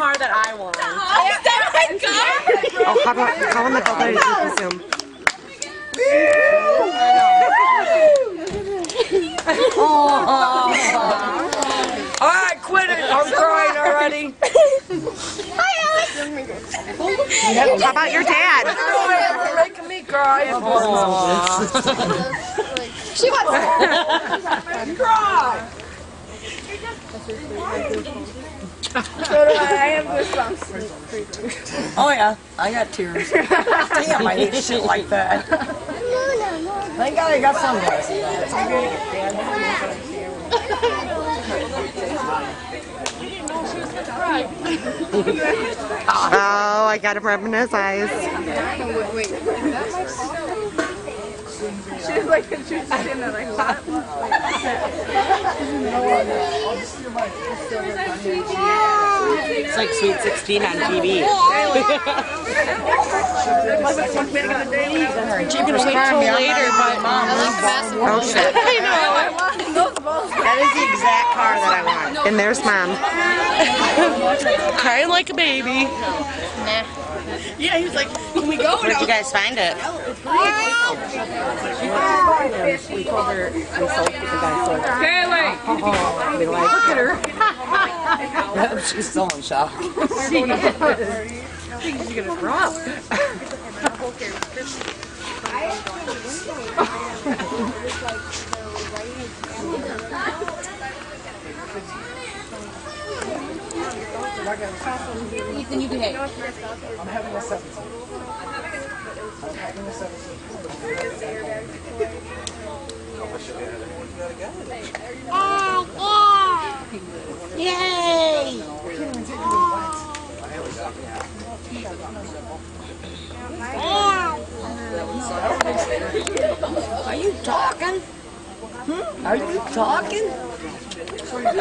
the car that I want. Oh, how about how in the hell did I do Zoom? Oh, oh, oh. Alright, quit it. I'm crying already. How about your dad? You're making me cry. She wants Cry. Oh yeah, I got tears. Damn, I hate shit like that. Thank God I got sunglasses. Oh, I got him rubbing his eyes. She's like, she's sitting there like, what? It's like Sweet 16 on TV. You're gonna wait till later, but mom. Oh shit. That is the exact car that I want. And there's mom. Crying like a baby. Yeah, he was like, can we go? Where'd you guys find it? We told her we sold the guy sold. Haley! We like Look at her. She's still in shock. She's gonna drop. Ethan, you behave. Yay! Are you talking? Hmm? Are you talking? Probably.